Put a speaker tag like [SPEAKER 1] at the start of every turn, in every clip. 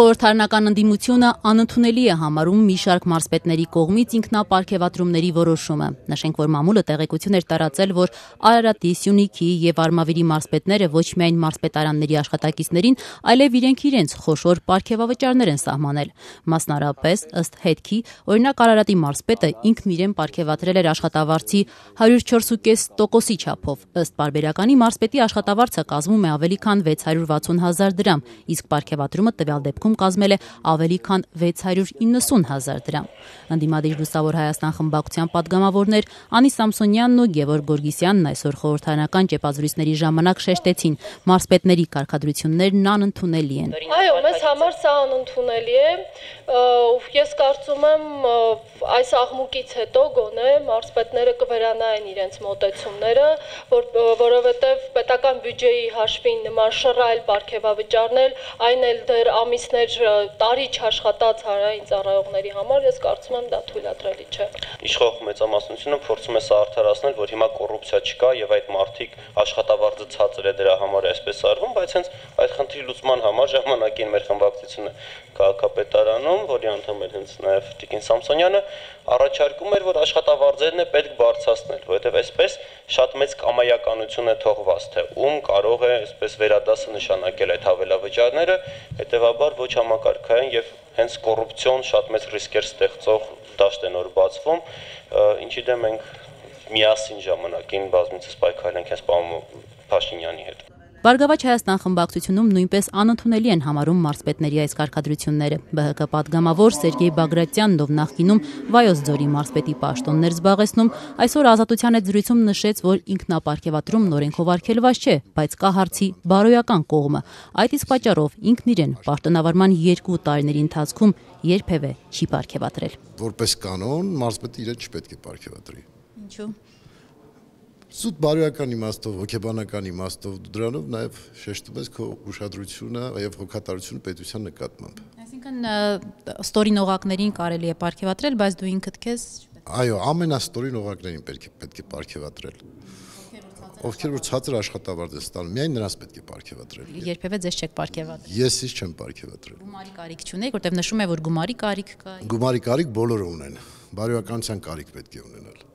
[SPEAKER 1] խորհրդարանական ընդդիմությունը անընդունելի է համարում մի շարք մարզպետների կողմից ինքնապարգևատրումների որոշումը։ Նշենք, որ մամուլը տեղեկություն էր տարածել, որ Արարատի, Սյունիքի եւ Արմավիրի մարզպետները ոչ միայն մարզպետարանների աշխատակիցներին, այլև իրենք իրենց խոշոր պարգևավճարներ են սահմանել։ Մասնարարպես, ըստ հետքի, օրինակ Արարատի մարզպետը ինքն իրեն պարգևատրել էր աշխատավարձի 104.5%-ի չափով։ Ըստ բարբերականի մարզպետի աշխատավարձը կազմում է ավելի քան 660 հազար դրամ, իսկ պարգևատրումը տվյալ դեպքում արդյունքում կազմել է ավելի քան 690 հազար դրամ։ Ընդդիմադիր լուսավոր Հայաստան խմբակցության падգամավորներ Անի Սամսոնյանն ու Գևոր Գորգիսյանն այսօր խորհրդարանական ճեպազրույցների ժամանակ շեշտեցին՝ մարզպետների կարգադրություններն անընդունելի են։
[SPEAKER 2] Այո, մեզ համար սա անընդունելի է։ Ես կարծում եմ այս աղմուկից հետո գոնե մարզպետները կվերանային իրենց մոտեցումները, որ որովհետև պետական բյուջեի հաշվին նման շռայլ ապարքեվավճարնել, այն էլ դեռ ամիս ամիսներ տարի չաշխատած հարային ծառայողների համար ես կարծում եմ դա թույլատրելի չէ։
[SPEAKER 3] Իշխող մեծամասնությունը փորձում է սա արդարացնել, որ հիմա կոռուպցիա չկա եւ այդ մարտիկ աշխատավարձը ցածր է դրա համար այսպես արվում, բայց հենց այդ խնդրի լուծման համար ժամանակին մեր խմբակցությունը քաղաքապետարանում, որի անդամ էր հենց նաեւ Տիկին Սամսոնյանը, առաջարկում էր, որ աշխատավարձերն է պետք բարձրացնել, որովհետեւ այսպես շատ մեծ կամայականություն է թողված, թե ում կարող է այսպես վերադասը նշանակել այդ հավելավճարները, հետեւաբար ոչ համակարգային եւ հենց կոռուպցիոն շատ մեծ ռիսկեր ստեղծող դաշտ է նոր բացվում, ինչի դեմ մենք միասին ժամանակին բազմիցս պայքարենք հենց պարոն Փաշինյանի հետ։
[SPEAKER 1] Բարգավաճ Հայաստան խմբակցությունում նույնպես անընդունելի են համարում մարզպետների այս կարգադրությունները։ ԲՀԿ падգամավոր Սերգեյ Բագրատյանն, ով նախկինում Վայոց ձորի մարզպետի պաշտոններ զբաղեցնում, այսօր Ազատության հետ զրույցում նշեց, որ ինքնապարգևատրում նորենքով արգելված չէ, բայց կա հարցի բարոյական կողմը։ Այդ իսկ պատճառով ինքն իրեն պաշտոնավարման 2 տարիների ընթացքում երբևէ չի պարգևատրել։
[SPEAKER 4] Որպես կանոն մարզպետը իրեն չպետք է պարգևատրի։
[SPEAKER 1] Ինչու՞։
[SPEAKER 4] Սուտ բարոյական իմաստով, հոգեբանական իմաստով դրանով նաև շեշտում ես քո ուշադրությունը եւ հոգատարությունը պետության նկատմամբ։
[SPEAKER 1] Այսինքն ստորին օղակներին կարելի է ապարքեվատրել, բայց դու ինքդ քեզ
[SPEAKER 4] Այո, ամենաստորին օղակներին պետք է պետք է ապարքեվատրել։ Ովքեր որ ցածր աշխատավարձ է ստանում, միայն նրանց պետք է ապարքեվատրել։
[SPEAKER 1] Երբևէ ձեզ չեք ապարքեվատրել։
[SPEAKER 4] Ես իս չեմ ապարքեվատրել։
[SPEAKER 1] Գումարի կարիք չունեք, որտեղ նշում է, որ գումարի կարիք կա։
[SPEAKER 4] Գումարի կարիք բոլորը ունեն։ Բարոյականության կարիք պետք է ունենալ։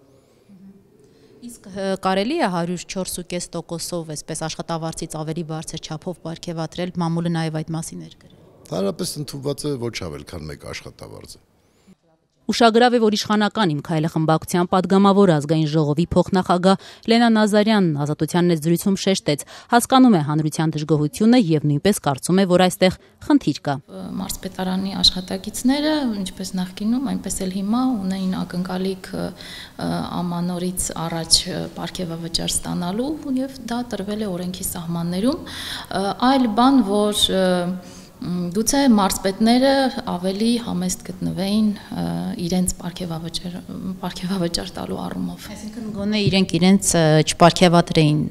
[SPEAKER 1] Իսկ կարելի է 104.5%-ով այսպես աշխատավարձից ավելի բարձր չափով ապարքեվատրել, մամուլը նաև այդ մասին էր գրել։
[SPEAKER 4] Հարաբես ընդունված է ոչ ավել քան մեկ աշխատավարձը։
[SPEAKER 1] Ուշագրավ է, որ իշխանական իմ քայլը խմբակցության падգամավոր ազգային ժողովի փոխնախագահ Լենա Նազարյանն ազատությանն է զրույցում շեշտեց, հասկանում է հանրության դժգոհությունը եւ նույնպես կարծում է, որ այստեղ խնդիր կա։
[SPEAKER 5] Մարզպետարանի աշխատակիցները, ինչպես նախկինում, այնպես էլ հիմա ունեին ակնկալիք ամանորից առաջ ապարքեվավճար ստանալու եւ դա տրվել է օրենքի սահմաններում։ Այլ բան, որ Գուցե մարզպետները ավելի համեստ գտնվեին իրենց ապարքեվավճար ապարքեվավճար տալու առումով։
[SPEAKER 1] Այսինքն գոնե իրենք իրենց չպարքեվատրեին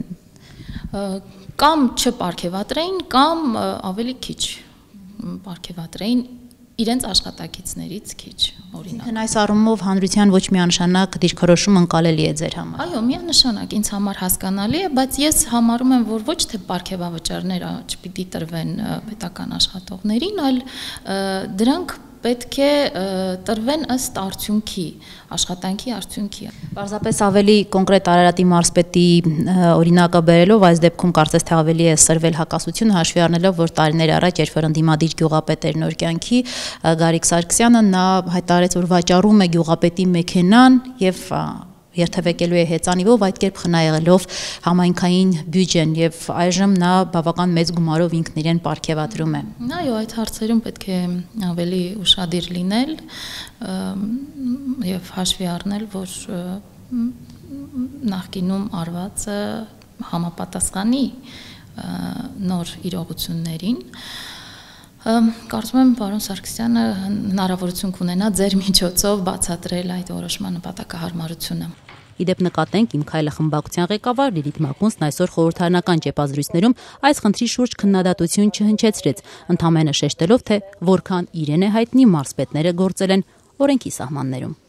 [SPEAKER 5] կամ չպարքեվատրեին կամ ավելի քիչ պարքեվատրեին իրենց աշխատակիցներից քիչ օրինակ։
[SPEAKER 1] Այսինքն այս առումով հանրության ոչ միանշանակ դիրքորոշում ընկալելի է ձեր համար։
[SPEAKER 5] Այո, միանշանակ ինձ համար հասկանալի է, բայց ես համարում եմ, որ ոչ թե ապարքեվավճարները չպիտի տրվեն պետական աշխատողներին, այլ դրանք պետք է տրվեն ըստ արդյունքի, աշխատանքի արդյունքի։
[SPEAKER 1] Պարզապես ավելի կոնկրետ Արարատի մարզպետի օրինակը բերելով այս դեպքում կարծես թե ավելի է սրվել հակասությունը հաշվի առնելով, որ տարիներ առաջ երբ որ ընդդիմադիր գյուղապետ էր նոր կյանքի Գարիկ Սարգսյանը նա հայտարարեց, որ վաճառում է գյուղապետի մեքենան եւ երթևեկելու է հեծանիվով այդ կերպ խնայելով համայնքային բյուջեն եւ այժմ նա բավական մեծ գումարով ինքն իրեն ապարքեվատրում է։
[SPEAKER 5] Այո, այդ հարցերում պետք է ավելի ուշադիր լինել եւ հաշվի առնել, որ նախկինում արվածը համապատասխանի նոր իրողություններին Կարծում եմ պարոն Սարգսյանը հնարավորություն կունենա ձեր միջոցով բացատրել այդ որոշման նպատակահարմարությունը։
[SPEAKER 1] Իդեպ նկատենք իմ քայլը խմբակցության ղեկավար Լիլիթ Մակունցն այսօր խորհրդարանական ճեպազրույցներում այս խնդրի շուրջ քննադատություն չհնչեցրեց, ընդամենը շեշտելով, թե որքան իրեն է հայտնի մարզպետները գործել են օրենքի սահմաններում։